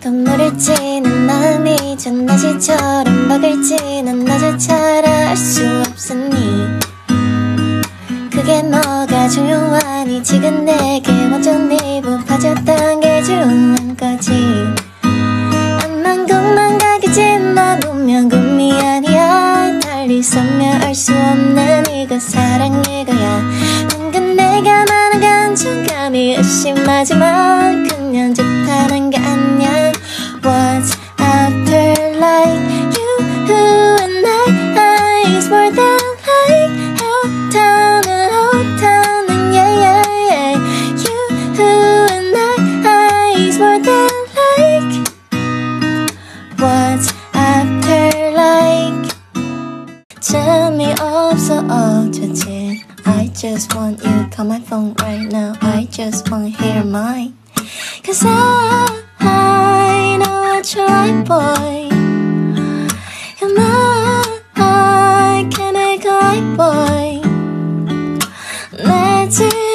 동물을 찌는 마음이 전나시처럼 먹을지는 너조차라 알 수 없으니 그게 뭐가 중요하니 지금 내게 완전히 부파졌던 게 중요한 거지. 암만 꿈만 가겠지만 분명 꿈이 아니야. 달리 설명할 수 없는 이건 사랑의 거야. 은근 내가 많은 감정감이 의심하지만 What's after like you who and I is more than like hot town and hot town and yeah yeah yeah You who and I is more than like What's after like 재미없어 어쩌지 I just want you call my phone right now I just want to hear mine Cause I, I know you boy. You're I can boy. 내 집